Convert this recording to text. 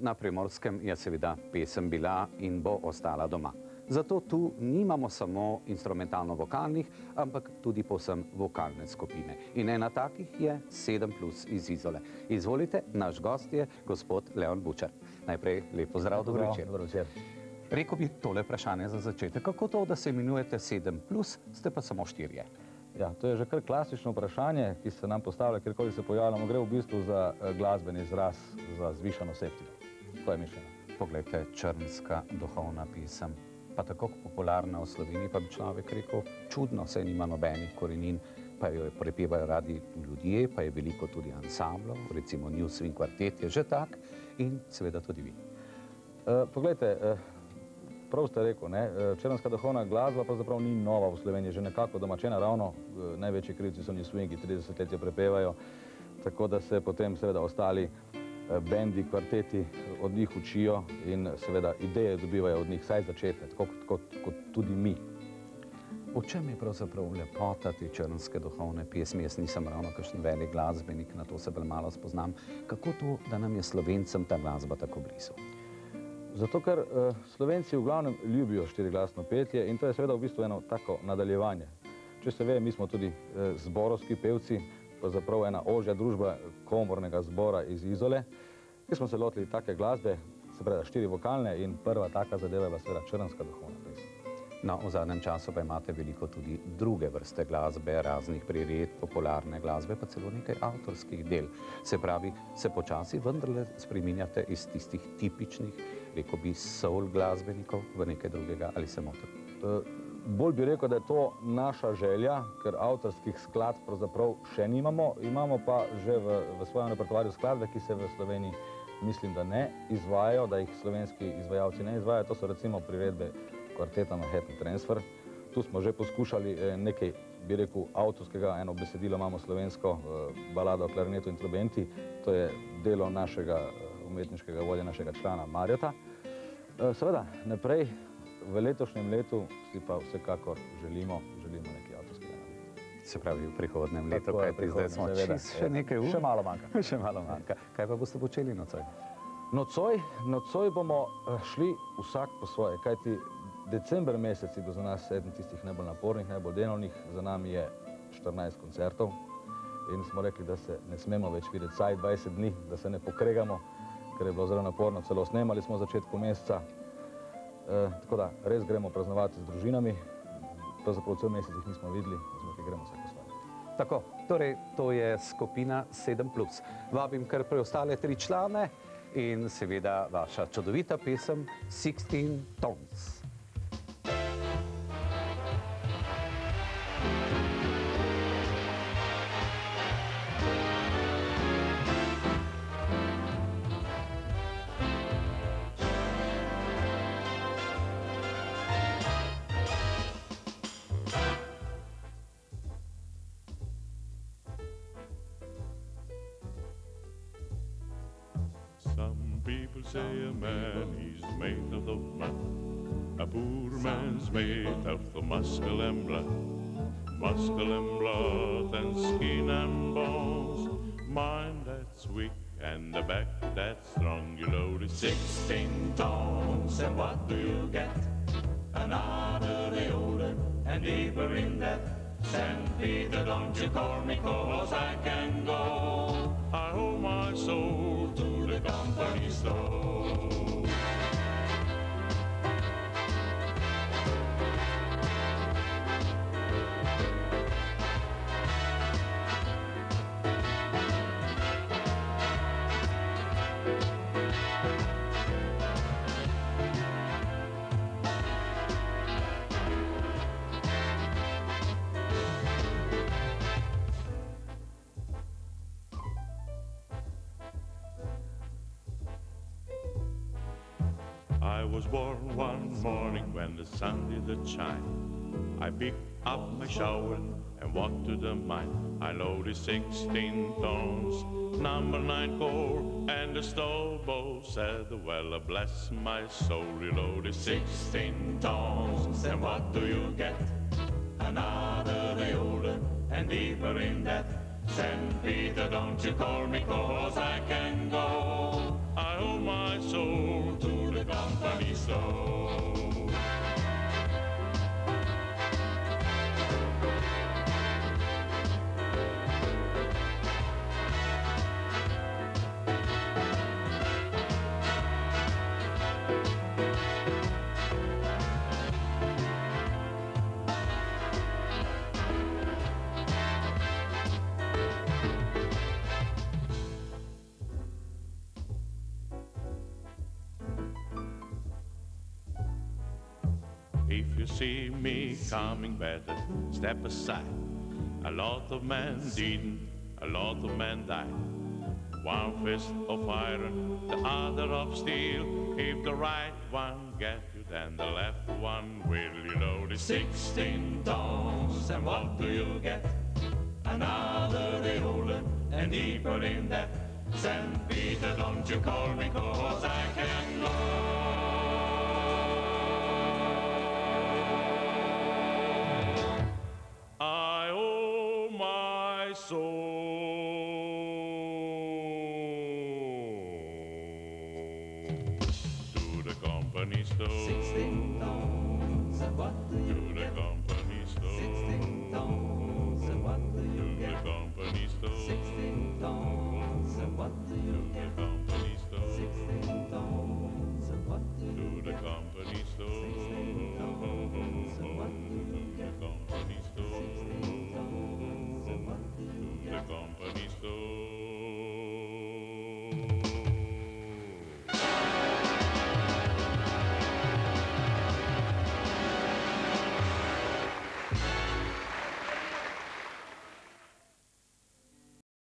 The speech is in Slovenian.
na primorskem je seveda pesem bila in bo ostala doma. Zato tu nimamo samo instrumentalno-vokalnih, ampak tudi povsem vokalne skupine. In ena takih je 7 plus iz Izole. Izvolite, naš gost je gospod Leon Bučar. Najprej lep pozdrav, dobro večer. Dobro večer. Rekl bi tole vprašanje za začetek. Kako to, da se imenujete 7 plus, ste pa samo štirje? Ja, to je že kar klasično vprašanje, ki se nam postavlja, kjerkoli se pojavljamo. Gre v bistvu za eh, glasbeni izraz, za zvišano septino. To je mišljeno. Poglejte, črnska duhovna pisem, pa tako popularna v Sloveniji, pa bi človek rekel, čudno, se nima nobenih korenin, pa jo prepevajo radi ljudje, pa je veliko tudi ansamblov, recimo New Swing Quartet je že tak in seveda tudi vi. E, poglejte, e, prav ste rekel, ne, črnska duhovna glasba pravzaprav ni nova v Sloveniji, že nekako domačena ravno, e, največji krivci so New Swingi, 30 let jo prepevajo, tako da se potem seveda ostali bendi, kvarteti od njih učijo in seveda ideje dobivajo od njih, saj začetne, tako kot, kot, kot tudi mi. V čem je pravzaprav lepota te črnske duhovne pesmi? Jaz nisem ravno kakšen velik glasbenik, na to se bolj malo spoznam. Kako to, da nam je slovencem ta glasba tako blizu? Zato, ker uh, slovenci v glavnem ljubijo štiriglasno petje in to je seveda v bistvu eno tako nadaljevanje. Če se ve, mi smo tudi uh, zborovski pevci, pravzaprav ena ožja družba komornega zbora iz Izole, ki smo se lotili take glasbe, se pravi štiri vokalne in prva taka zadeva je bila seveda črnska duhovna pesem. No, v zadnjem času pa imate veliko tudi druge vrste glasbe, raznih prired, popularne glasbe, pa celo nekaj avtorskih del. Se pravi, se počasi vendarle spreminjate iz tistih tipičnih, rekel bi, soul glasbenikov v nekaj drugega ali se motim? Bolj bi rekel, da je to naša želja, ker avtorskih skladb pravzaprav še nimamo, imamo pa že v, v svojem repertoarju skladbe, ki se v Sloveniji mislim, da ne izvajajo, da jih slovenski izvajalci ne izvajajo. To so recimo priredbe kvarteta Manhattan Transfer. Tu smo že poskušali eh, nekaj, bi rekel, avtorskega, eno besedilo imamo slovensko, eh, balado o klarinetu in trubenti. To je delo našega eh, umetniškega vodja, našega člana Marjota. Seveda, naprej v letošnjem letu si pa vsekakor želimo, želimo nekaj avtorskega narediti. Se pravi, v prihodnem letu, kaj ti zdaj smo čist, še nekaj ur? Še malo manjka. še malo manjka. Kaj pa boste počeli nocoj? Nocoj, nocoj bomo eh, šli vsak po svoje, kajti december mesec je bil za nas eden tistih najbolj napornih, najbolj delovnih, za nami je 14 koncertov in smo rekli, da se ne smemo več videti saj 20 dni, da se ne pokregamo, ker je bilo zelo naporno, celo snemali smo v začetku meseca, Eh, tako da res gremo praznovati z družinami, pravzaprav cel mesec jih nismo videli, zato ki gremo vsako svoje. Tako, torej to je skupina 7+. Vabim kar preostale tri člane in seveda vaša čudovita pesem 16 Tons. People say a man is made of the mud. A poor man's made of the muscle and blood. Muscle and blood and skin and bones. Mind that's weak and the back that's strong. You loaded 16 tons and what do you get? Another older and deeper in that. St. Peter, don't you call me cause I can go. I owe my soul to the was born one morning when the sun did shine. I picked up my shovel and walked to the mine. I loaded 16 tons, number nine core, and the stowbow said, Well, uh, bless my soul, you loaded 16 tons, and what do you get? Another older and deeper in that. St. Peter, don't you call me, cause I can go. See me coming better, step aside. A lot of men didn't, a lot of men died. One fist of iron, the other of steel. If the right one get you, then the left one will. You know the sixteen tons, and what do you get? Another day older and deeper in that. St. Peter, don't you call me, cause I can go. company store. Six ding dongs, what do you to get? the company store. Six ding dongs, what do you to get? the company store. Six ding dongs, what do you get?